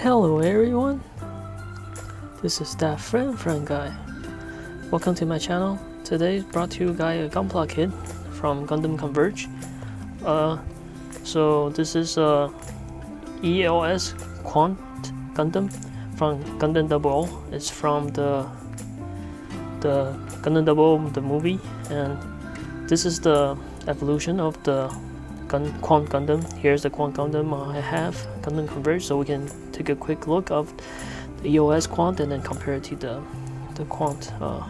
Hello everyone, this is that Fran Fran guy. Welcome to my channel. Today brought to you guy a Gunpla kit from Gundam Converge. Uh, so this is a ELS Quant Gundam from Gundam Double. It's from the the Gundam Double the movie, and this is the evolution of the Quant Gundam. Here's the Quant Gundam I have Gundam Converge, so we can take a quick look of the ELS Quant and then compare it to the the Quant uh,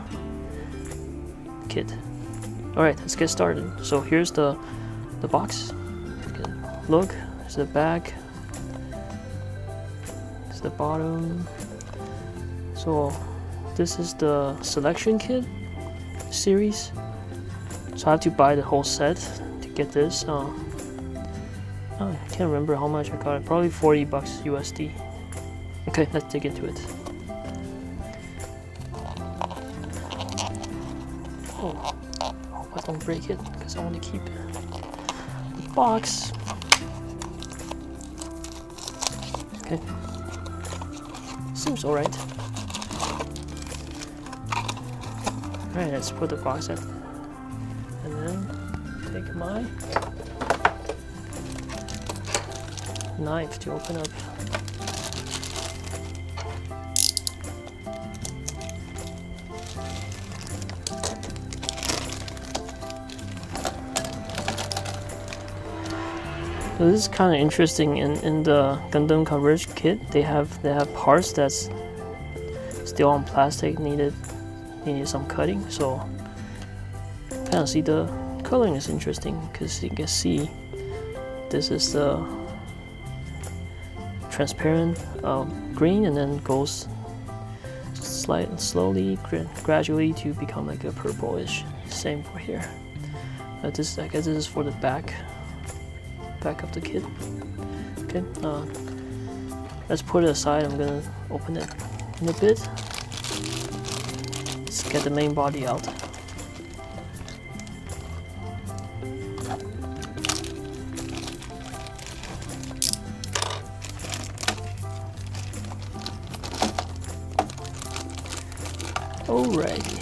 kit. All right, let's get started. So here's the the box. Look, there's the back. There's the bottom. So this is the selection kit series. So I have to buy the whole set to get this. Uh, I can't remember how much I got it. Probably 40 bucks USD. Okay, let's dig into it. Oh, I don't break it because I want to keep the box. Okay, seems alright. Alright, let's put the box at and then take my knife to open up. So this is kind of interesting. In in the Gundam Converge kit, they have they have parts that's still on plastic needed needed some cutting. So kind of see the coloring is interesting because you can see this is the transparent uh, green and then goes slight slowly gra gradually to become like a purplish. Same for here. Uh, this I guess this is for the back back of the kit. Okay uh, let's put it aside. I'm gonna open it in a bit. Let's get the main body out Alrighty.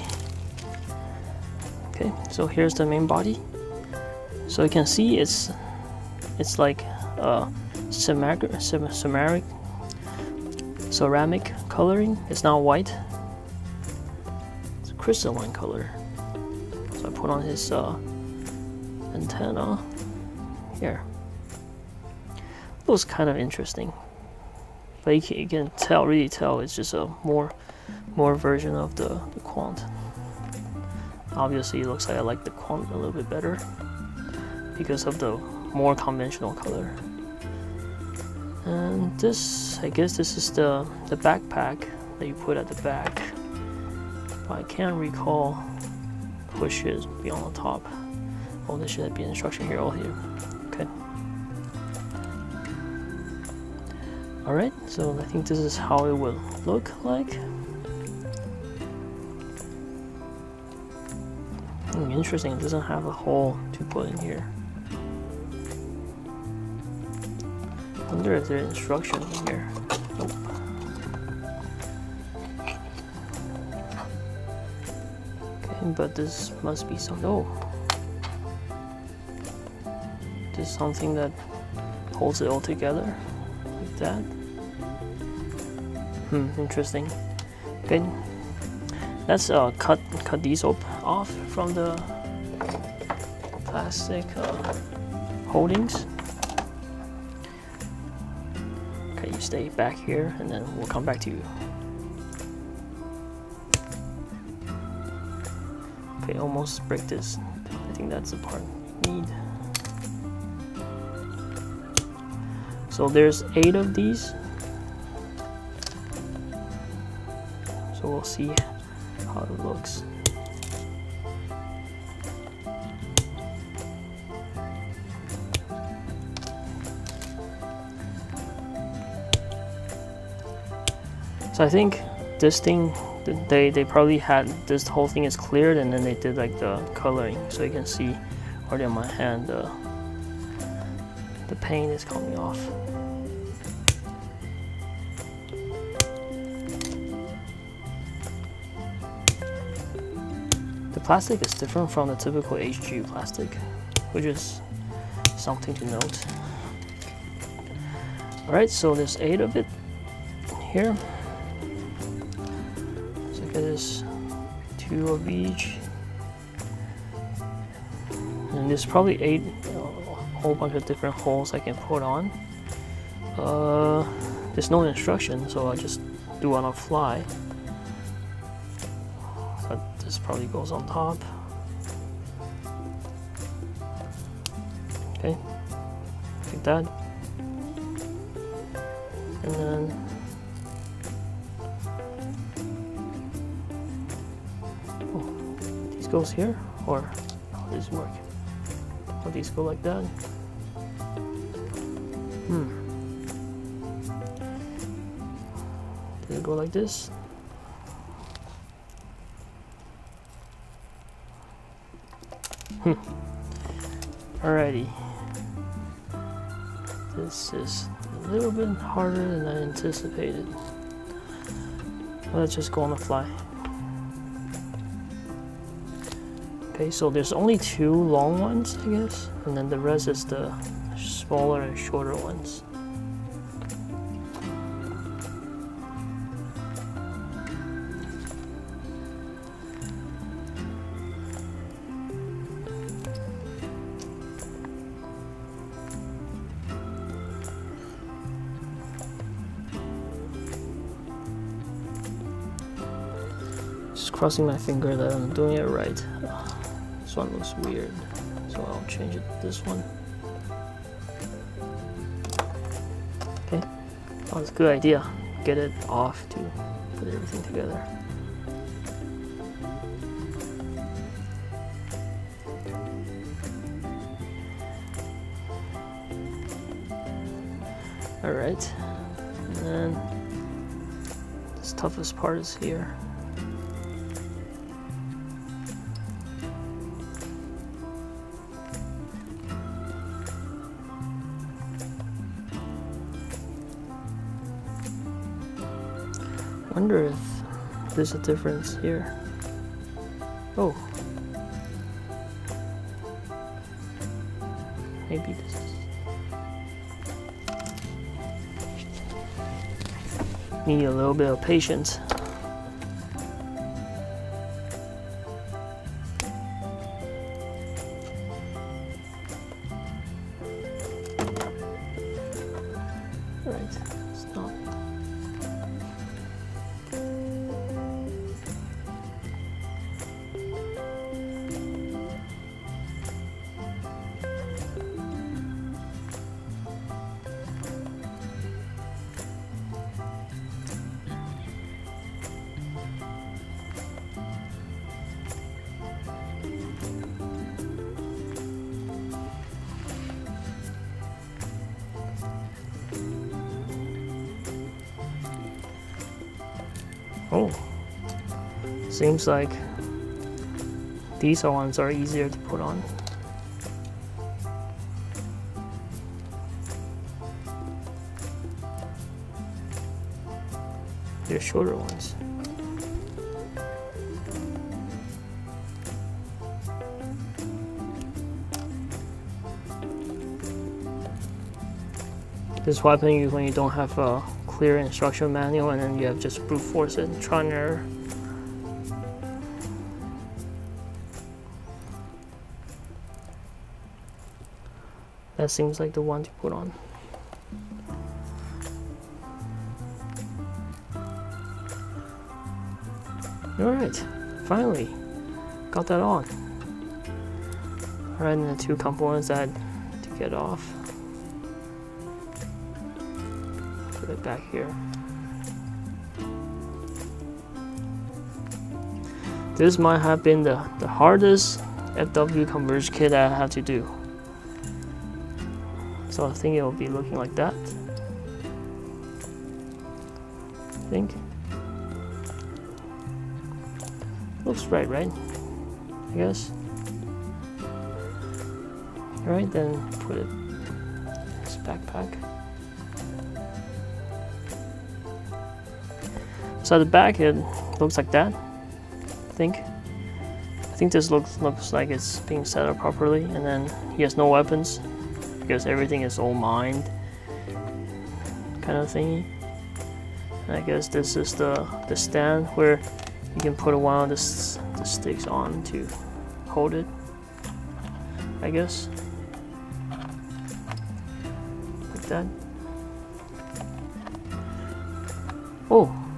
Okay, so here's the main body. So you can see it's it's like uh, ceramic, ceramic, ceramic coloring. It's not white. It's a crystalline color. So I put on his uh, antenna here. Looks kind of interesting, but you can, you can tell, really tell, it's just a more more version of the, the Quant. Obviously it looks like I like the Quant a little bit better because of the more conventional color. And this, I guess this is the, the backpack that you put at the back. But I can't recall what should be on the top. Oh, there should be an instruction here, all here. Okay. Alright, so I think this is how it will look like. Hmm, interesting, it doesn't have a hole to put in here. wonder if there's instructions in here. Nope. Okay, but this must be some. Oh, this is something that holds it all together that. Hmm, interesting. Okay, let's uh, cut cut these op off from the plastic uh, holdings. Okay, you stay back here and then we'll come back to you. Okay, almost break this. I think that's the part need. So there's eight of these. So we'll see how it looks. So I think this thing, they, they probably had, this whole thing is cleared and then they did like the coloring. So you can see already on my hand, the, the paint is coming off. The plastic is different from the typical HG plastic, which is something to note. Alright, so there's eight of it here. So there's two of each. And there's probably eight whole bunch of different holes I can put on. Uh, there's no instruction, so I just do on a fly. But this probably goes on top. Okay, like that. And then oh, these goes here, or how does this work? How these go like that? Hmm. Did it go like this? Hmm. Alrighty. This is a little bit harder than I anticipated. Let's just go on the fly. Okay, so there's only two long ones, I guess, and then the rest is the smaller and shorter ones. Just crossing my finger that I'm doing it right. This one looks weird, so I'll change it to this one. It's a good idea. Get it off to put everything together. Alright, and then this toughest part is here. Wonder if there's a difference here. Oh. Maybe this is... Need a little bit of patience. Right. Oh, seems like these ones are easier to put on. They're shorter ones. This is what happens when you don't have a clear instruction manual and then you have just brute force and error. That seems like the one to put on. Alright, finally, got that on. Alright, and the two components that to get off. Put it back here. This might have been the, the hardest FW Converge kit I had to do. So I think it will be looking like that. I think. Looks right, right? I guess. Alright, then put it in this backpack. So the back it looks like that, I think. I think this looks looks like it's being set up properly and then he has no weapons because everything is all mined kind of thingy. And I guess this is the, the stand where you can put one of the, the sticks on to hold it. I guess. Like that.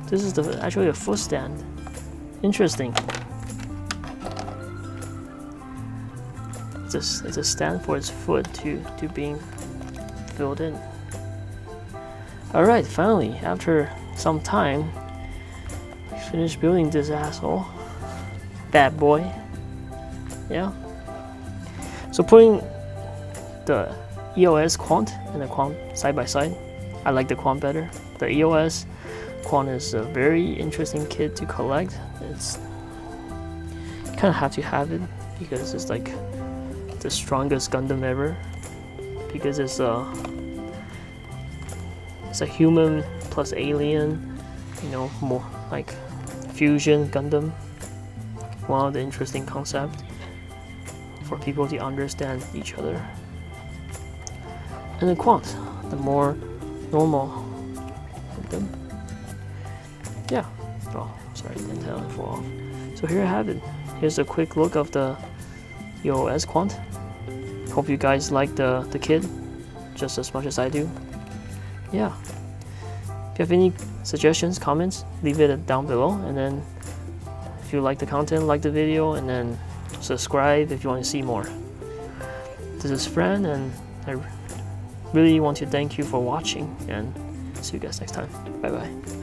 This is the actually a foot stand. Interesting. It's a, it's a stand for its foot to, to being filled in. Alright, finally, after some time, we finished building this asshole. Bad boy. Yeah. So putting the ELS Quant and the Quant side by side, I like the Quant better. The ELS Quant is a very interesting kit to collect. It's kind of have to have it because it's like the strongest Gundam ever because it's a it's a human plus alien, you know, more like fusion Gundam. One of the interesting concept for people to understand each other. And the Quant, the more normal Gundam. Antenna fall off. So here I have it. Here's a quick look of the ELS Quant. Hope you guys like the, the kit just as much as I do. Yeah. If you have any suggestions, comments, leave it down below. And then if you like the content, like the video, and then subscribe if you want to see more. This is Fran, and I really want to thank you for watching, and see you guys next time. Bye bye.